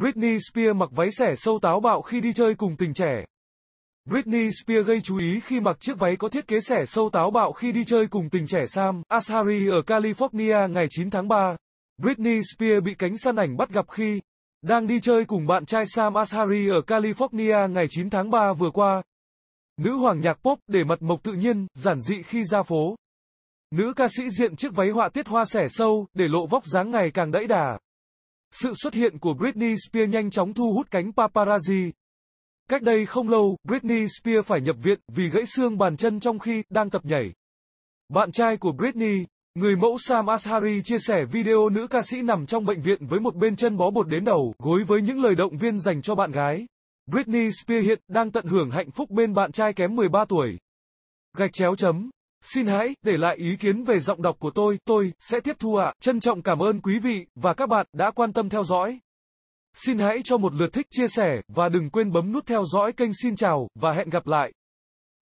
Britney Spears mặc váy xẻ sâu táo bạo khi đi chơi cùng tình trẻ. Britney Spears gây chú ý khi mặc chiếc váy có thiết kế xẻ sâu táo bạo khi đi chơi cùng tình trẻ Sam Ashari ở California ngày 9 tháng 3. Britney Spears bị cánh săn ảnh bắt gặp khi đang đi chơi cùng bạn trai Sam Ashari ở California ngày 9 tháng 3 vừa qua. Nữ hoàng nhạc pop để mặt mộc tự nhiên, giản dị khi ra phố. Nữ ca sĩ diện chiếc váy họa tiết hoa xẻ sâu, để lộ vóc dáng ngày càng đẫy đà. Sự xuất hiện của Britney Spears nhanh chóng thu hút cánh paparazzi. Cách đây không lâu, Britney Spears phải nhập viện vì gãy xương bàn chân trong khi đang tập nhảy. Bạn trai của Britney, người mẫu Sam Ashari chia sẻ video nữ ca sĩ nằm trong bệnh viện với một bên chân bó bột đến đầu, gối với những lời động viên dành cho bạn gái. Britney Spears hiện đang tận hưởng hạnh phúc bên bạn trai kém 13 tuổi. Gạch chéo chấm. Xin hãy để lại ý kiến về giọng đọc của tôi, tôi sẽ tiếp thu ạ. Trân trọng cảm ơn quý vị và các bạn đã quan tâm theo dõi. Xin hãy cho một lượt thích chia sẻ và đừng quên bấm nút theo dõi kênh xin chào và hẹn gặp lại.